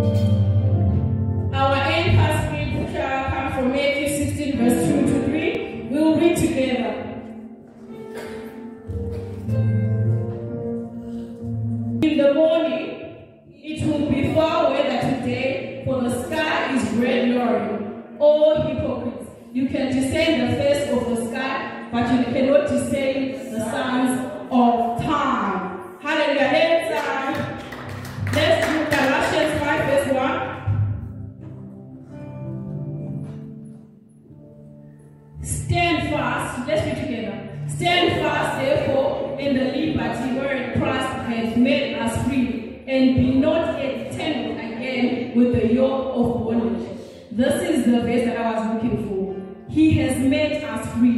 Our anchor scripture comes from Matthew 16, verse 2 to 3. We'll read together. In the morning, it will be foul weather today, for the sky is red lowering. O hypocrites, you can discern the face of the sky, but you cannot discern the signs of Let's read together. Stand fast, therefore, in the liberty wherein Christ has made us free, and be not entangled again with the yoke of bondage. This is the verse that I was looking for. He has made us free.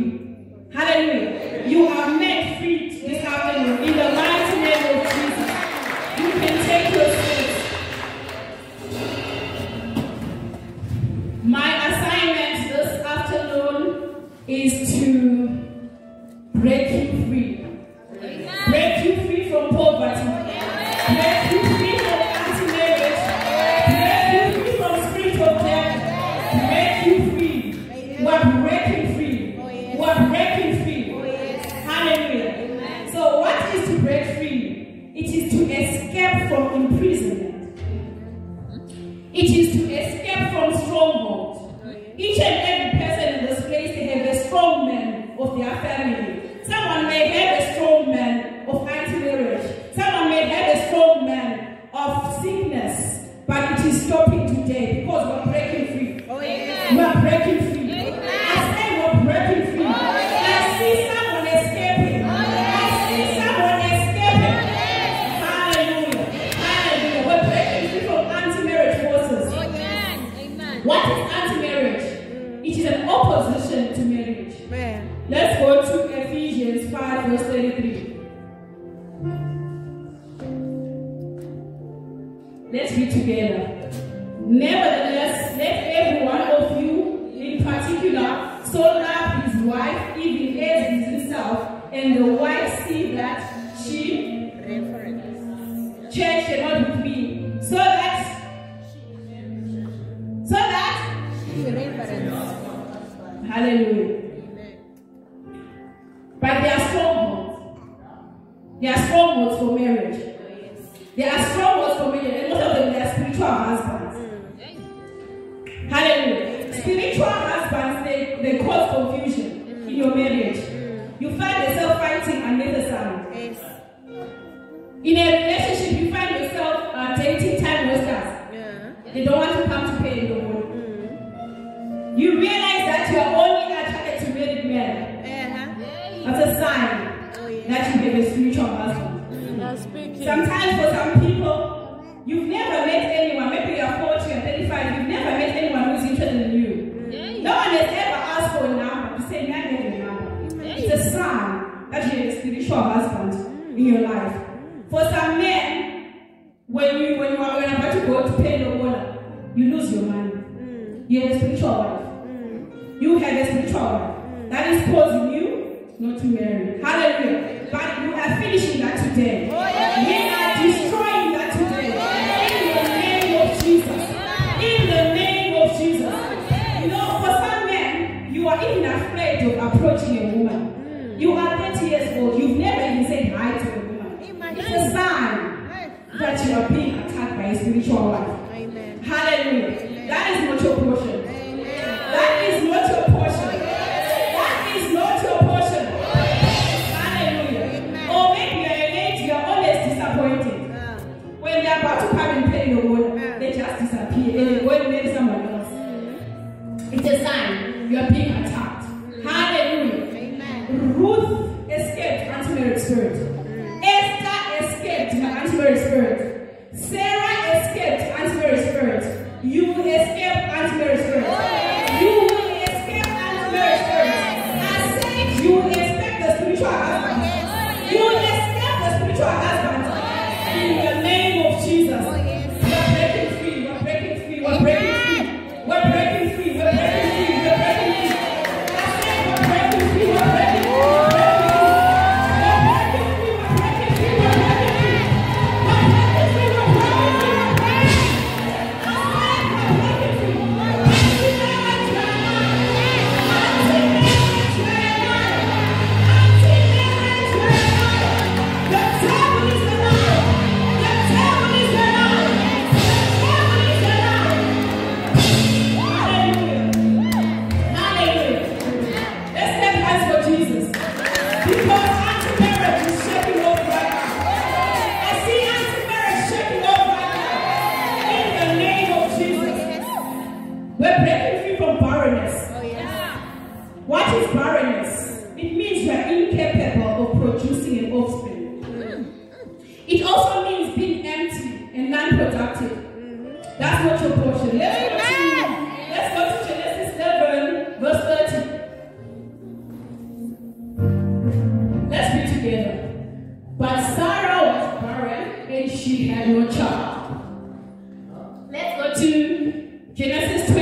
Is to Let's read together. Nevertheless, let every one of you in particular so love his wife even as himself, and the wife see that in your marriage. Mm. You find yourself in your life. For some men, when you when you are when about to go to pay the water, you lose your money. You have a spiritual wife. You have a spiritual wife. That is causing you not to marry. Hallelujah. But you are finishing that today. oh We are destroying that today. In the name of Jesus. In the name of Jesus. You know, for some men, you are even afraid of approaching a woman. You are 30 years old. You've never even said hi to a woman. It's a sign that you are being attacked by a spiritual wife. Hallelujah. That is not your portion. That is not your portion. That is not your portion. Hallelujah. Or maybe you're lady, you're always disappointed. When they're about to come and pay your water, they just disappear and they go and marry someone else. It's a sign you are being attacked. Hallelujah. Amen. Ruth escaped anti-marriage spirit. to Genesis 12.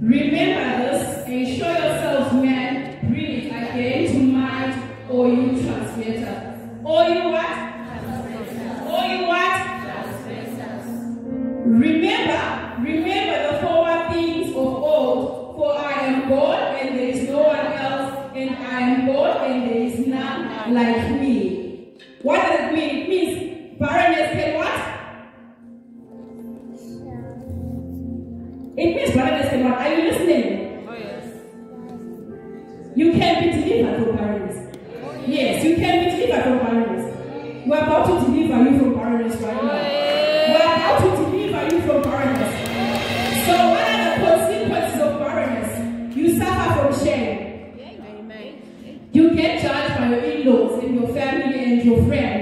Remember this and show your You can be delivered from barrenness. Yes, you can be delivered from barrenness. We're about to deliver you from barrenness right now. We're about to deliver you from barrenness. So what are the consequences of barrenness? You suffer from shame. You get judged by your in-laws and your family and your friends.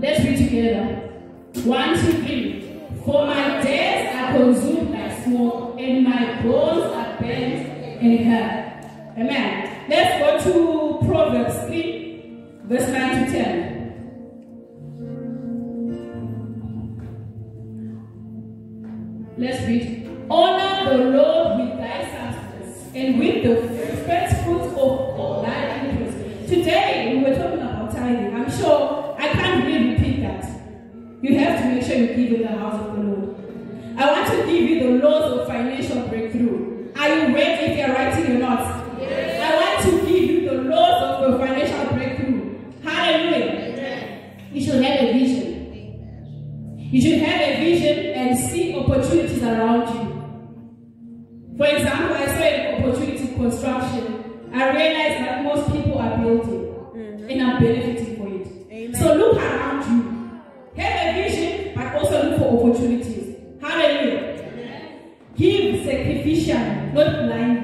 Let's read together. One, two, three. For my days are consumed like smoke, and my bones are bent in hell. Amen. Let's go to You have to make sure you give in the house of the Lord. I want to give you the laws of financial breakthrough. Are you ready if you're writing or not? opportunities. Hallelujah. Give sacrificially, not blindly.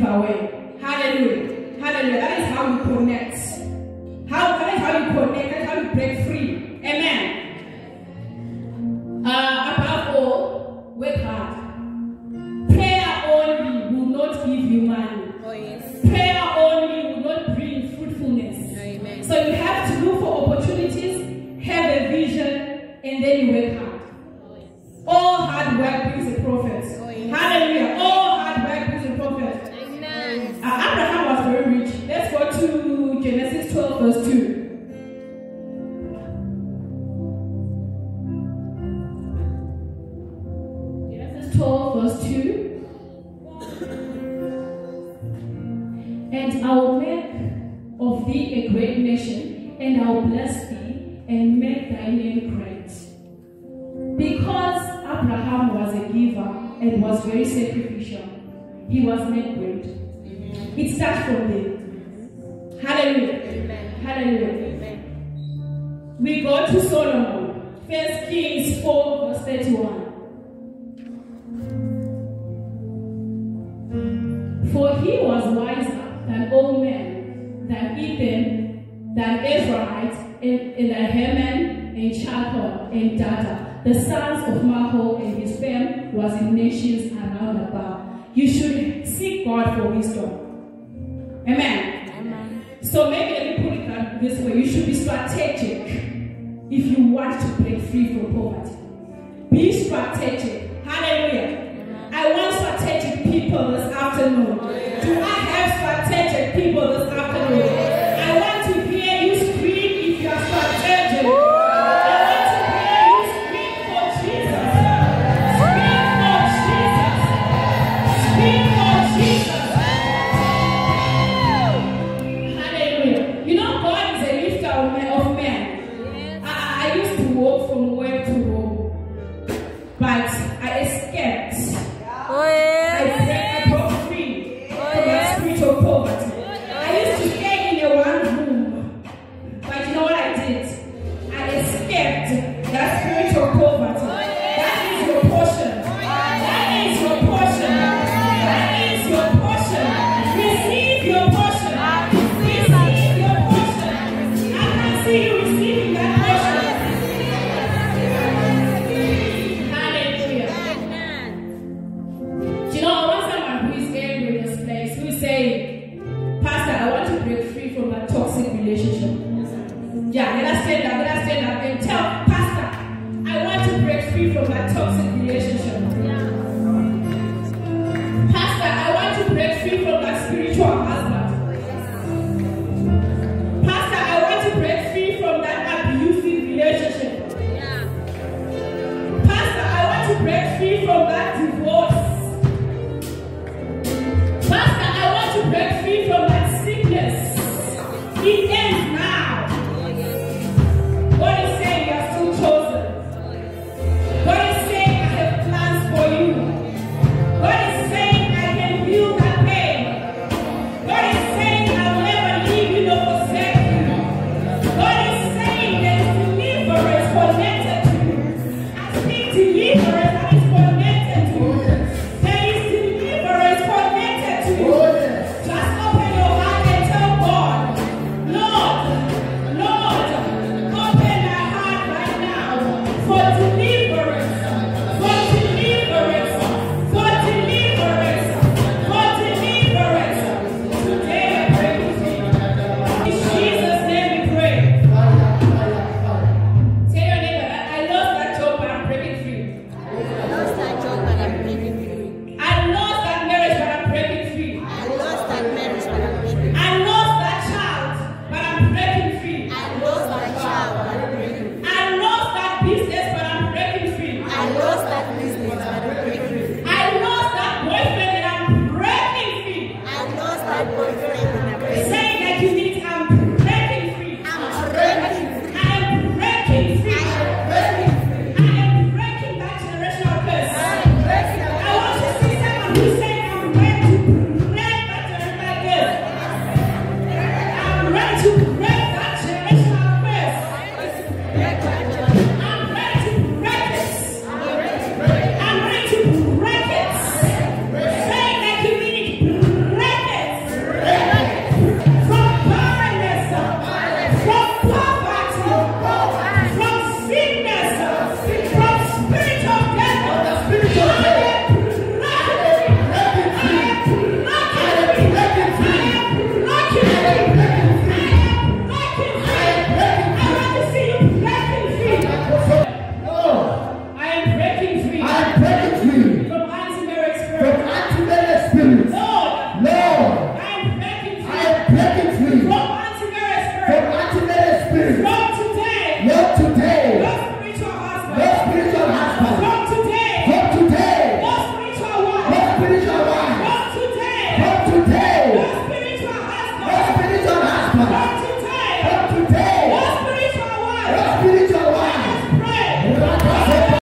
give away. Hallelujah. Hallelujah. That is how we connect. It starts from there. Hallelujah. Amen. Hallelujah. Amen. We go to Solomon. First Kings 4, verse 31. For he was wiser than all men, than Ethan, than Ezrahite, and, and than Heman, and Chalcol, and Darda, the sons of Mahol, and his fame was in nations around about. You should seek God for wisdom Amen. Amen. So maybe let me put it this way. You should be strategic if you want to break free from poverty. Be strategic. Hallelujah. Amen. I want strategic people this afternoon. Oh, yeah. Do I have strategic people? Amen.